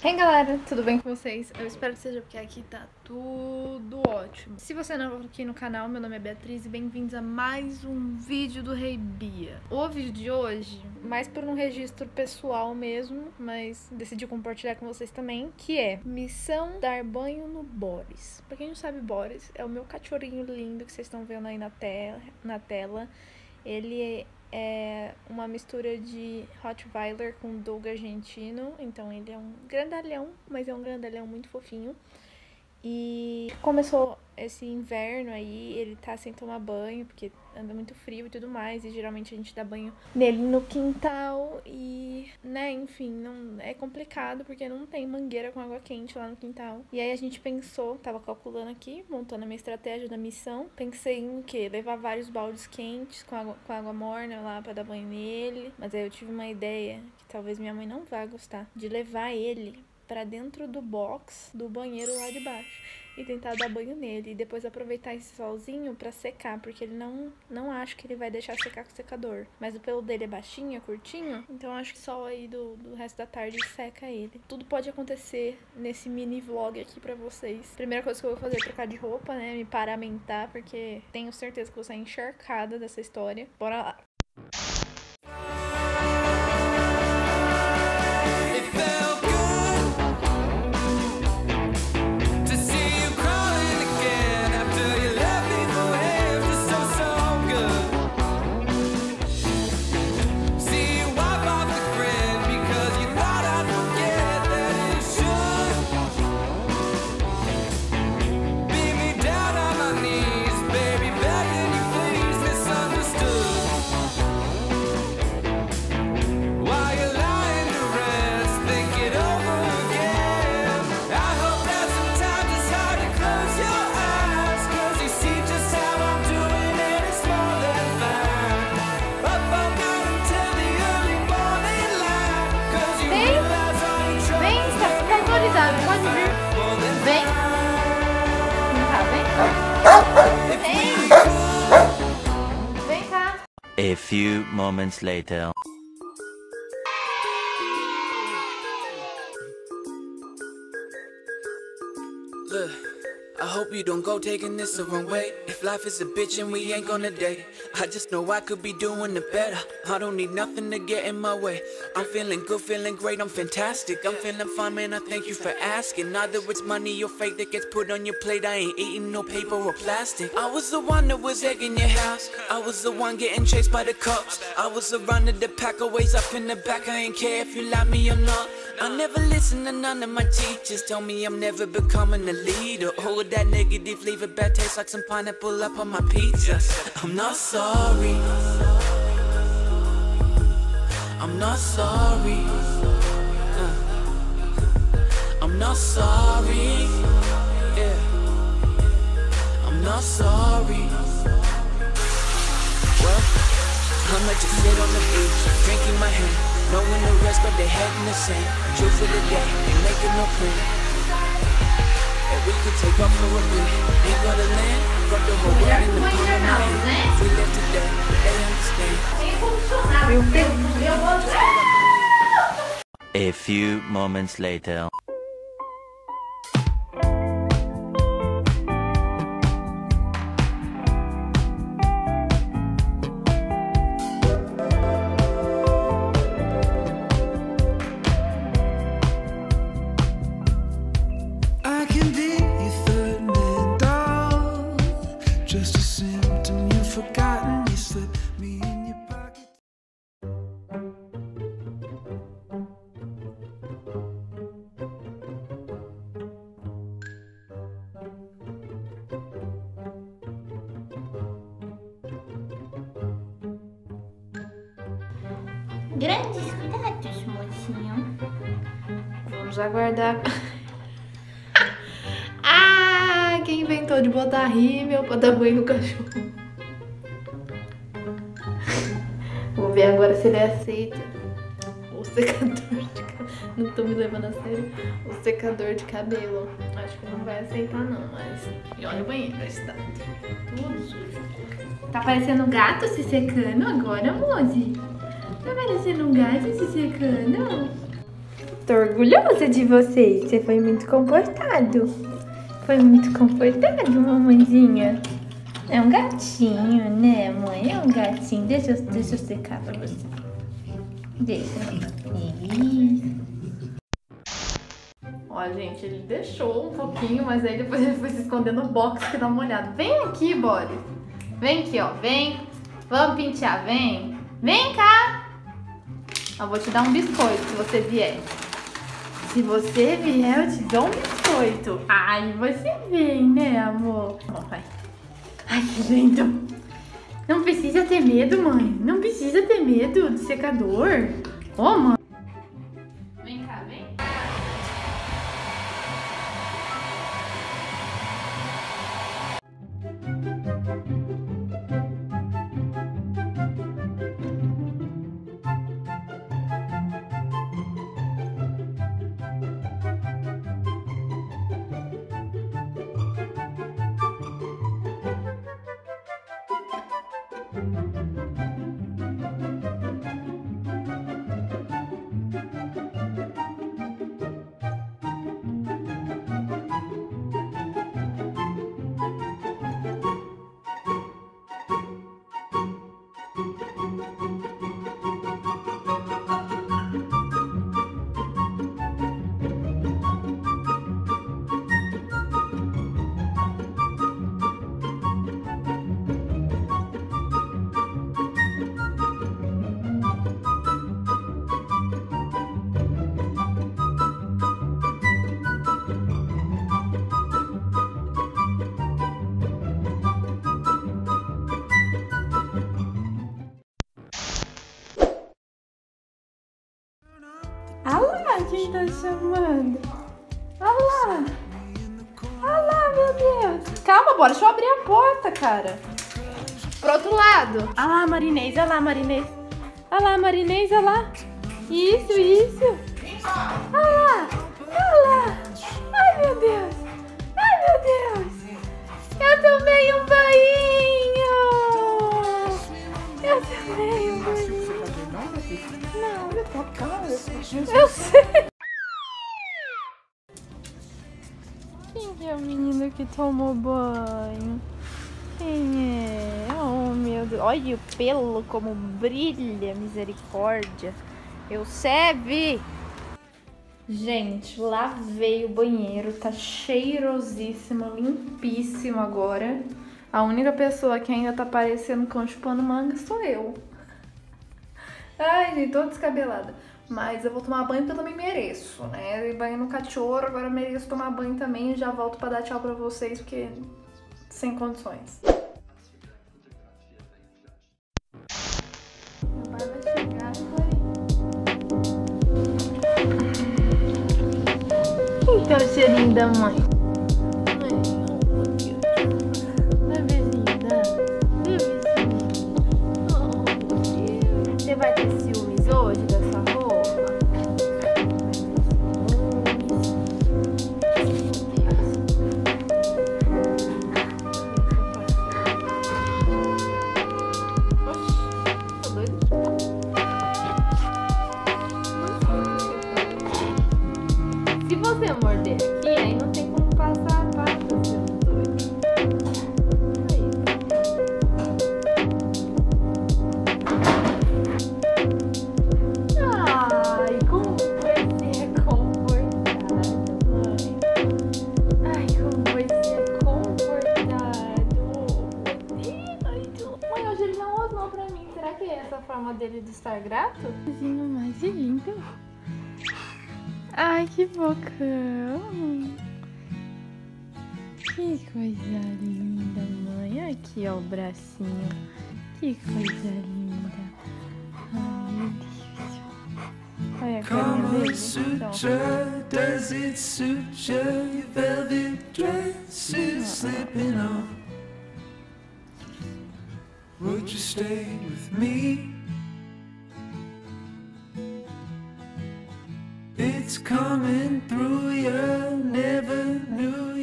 Hey galera, tudo bem com vocês? Eu espero que seja porque aqui tá tudo ótimo. Se você é novo aqui no canal, meu nome é Beatriz e bem-vindos a mais um vídeo do Rei Bia. O vídeo de hoje, mais por um registro pessoal mesmo, mas decidi compartilhar com vocês também, que é Missão Dar Banho no Boris. Pra quem não sabe, Boris é o meu cachorrinho lindo que vocês estão vendo aí na, te na tela. Ele é uma mistura de Rottweiler com Doug argentino. Então ele é um grandalhão, mas é um grandalhão muito fofinho. E começou esse inverno aí, ele tá sem tomar banho, porque anda muito frio e tudo mais, e geralmente a gente dá banho nele no quintal né, enfim, não é complicado porque não tem mangueira com água quente lá no quintal. E aí a gente pensou, tava calculando aqui, montando a minha estratégia da missão, pensei em o quê? Levar vários baldes quentes com água, com água morna lá para dar banho nele, mas aí eu tive uma ideia que talvez minha mãe não vá gostar, de levar ele para dentro do box do banheiro lá de baixo e tentar dar banho nele e depois aproveitar esse solzinho para secar, porque ele não não acho que ele vai deixar secar com o secador. Mas o pelo dele é baixinho, é curtinho, então acho que sol aí do, do resto da tarde seca ele. Tudo pode acontecer nesse mini vlog aqui para vocês. Primeira coisa que eu vou fazer é trocar de roupa, né, me paramentar, porque tenho certeza que vou sair encharcada dessa história. Bora lá. A few moments later. Hope you don't go taking this the wrong way. If life is a bitch and we ain't gonna date I just know I could be doing it better. I don't need nothing to get in my way. I'm feeling good, feeling great, I'm fantastic. I'm feeling fine, man, I thank you for asking. Either it's money or fake that gets put on your plate I ain't eating no paper or plastic. I was the one that was egging your house. I was the one getting chased by the cops. I was runner the pack always up in the back. I ain't care if you like me or not. I never listen to none of my teachers. Tell me I'm never becoming a leader. Oh, that negative, leave a bad taste like some pineapple up on my pizza. I'm not sorry. I'm not sorry. Uh, I'm not sorry. Yeah. I'm not sorry. Well, I'ma just sit on the beach, drinking my hand, knowing the rest, but they head the sand. True for the day, ain't making no plan. And we could take off for a bit Ain't gonna land Got the whole world in the palm of my hand we live today, they understand. A few moments later Grandes cuidados, mocinho. Vamos aguardar. ah, quem inventou de botar rímel pra dar banho no cachorro? Vou ver agora se ele aceita o secador de cabelo. Não tô me levando a sério. O secador de cabelo. Acho que não vai aceitar não, mas... E olha o banheiro, está tudo sujo. Tá parecendo gato se secando agora, Mozi? Tá parecendo um gato se secando? Tô orgulhosa de você. Você foi muito comportado. Foi muito comportado, mamãezinha. É um gatinho, né, mãe? É um gatinho. Deixa, eu- deixa eu secar pra você. Deixa. Isso. Ó, gente, ele deixou um pouquinho, mas aí depois ele foi se esconder no box que dá uma olhada. Vem aqui, Boris. Vem aqui, ó. Vem. Vamos pentear, vem. Vem cá. Eu vou te dar um biscoito se você vier. Se você vier, eu te dou um biscoito. Ai, você vem, né, amor? Ó, vai. Ai, que lindo. Não precisa ter medo, mãe. Não precisa ter medo de secador. Ô, mãe. Quem tá chamando? Ah lá. Ah lá, meu Deus. Calma, bora, deixa eu abrir a porta, cara. Pro outro lado. Ah lá, Marinês, ah lá, Marinês. Ah lá, Marinês, ah lá. Isso, isso. Ah lá, ah lá. Ai, meu Deus. Ai, meu Deus. Eu tomei um banho. Eu tomei um banho. Não, eu tô cara. Eu sei. Que tomou banho? Quem é? Oh, meu Deus. Olha o pelo como brilha, misericórdia. Eu serve. Gente, lavei o banheiro, tá cheirosíssimo, limpíssimo agora. A única pessoa que ainda tá parecendo cão chupando manga sou eu. Ai, gente, tô descabelada. Mas eu vou tomar banho porque eu também mereço, né? Eu banho no cachorro, agora mereço tomar banho também já volto pra dar tchau pra vocês, porque sem condições. Então, cheirinho da mãe. Coisinho mais lindo. Ai, que bocão. Que coisa linda, mãe. Aqui, ó, o bracinho. Que coisa linda. Ai, meu Deus. Olha a carinha dele. Então. Suture, does it suit you? Your velvet dress is slipping on. Would you stay with me? It's coming through you, never knew